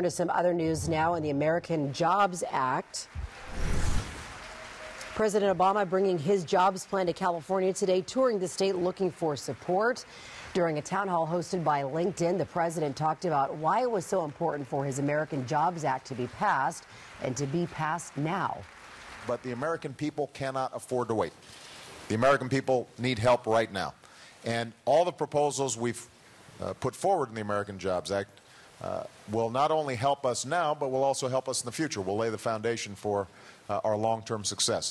To some other news now in the American Jobs Act. President Obama bringing his jobs plan to California today, touring the state looking for support. During a town hall hosted by LinkedIn, the president talked about why it was so important for his American Jobs Act to be passed and to be passed now. But the American people cannot afford to wait. The American people need help right now. And all the proposals we've uh, put forward in the American Jobs Act uh, will not only help us now, but will also help us in the future. Will lay the foundation for uh, our long-term success.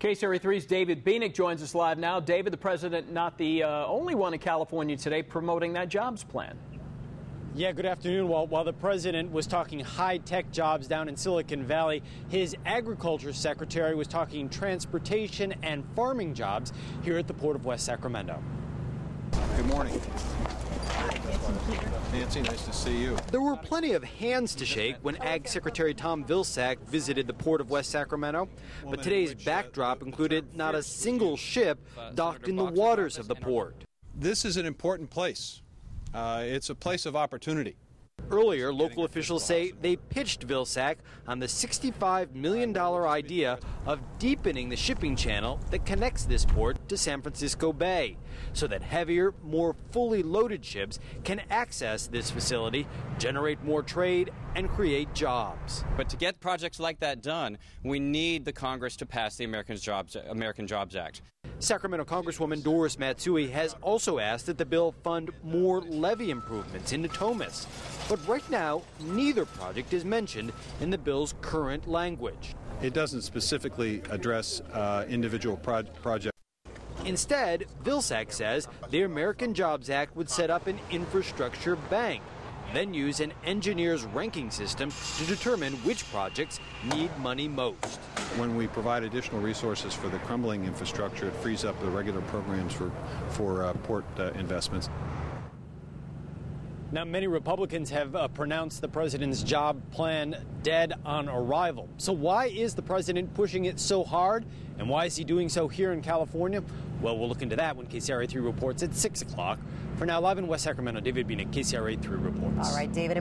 KCRA 3's David Bienick joins us live now. David, the president, not the uh, only one in California today promoting that jobs plan. Yeah, good afternoon. While, while the president was talking high tech jobs down in Silicon Valley, his agriculture secretary was talking transportation and farming jobs here at the Port of West Sacramento. Good morning. Nancy, nice to see you. There were plenty of hands to shake when Ag Secretary Tom Vilsack visited the port of West Sacramento, but today's backdrop included not a single ship docked in the waters of the port. This is an important place. Uh, it's a place of opportunity. Earlier, local officials say they pitched Vilsack on the $65 million idea of deepening the shipping channel that connects this port to San Francisco Bay so that heavier, more fully loaded ships can access this facility, generate more trade, and create jobs. But to get projects like that done, we need the Congress to pass the American Jobs, American Jobs Act. Sacramento Congresswoman Doris Matsui has also asked that the bill fund more levee improvements in Natomas. But right now, neither project is mentioned in the bill's current language. It doesn't specifically address uh, individual pro- projects. Instead, Vilsack says the American Jobs Act would set up an infrastructure bank, then use an engineer's ranking system to determine which projects need money most. When we provide additional resources for the crumbling infrastructure, it frees up the regular programs for, for uh, port uh, investments. Now, many Republicans have uh, pronounced the president's job plan dead on arrival. So, why is the president pushing it so hard? And why is he doing so here in California? Well, we'll look into that when KCRA 3 reports at 6 o'clock. For now, live in West Sacramento, David Bienick, KCRA 3 reports. All right, David.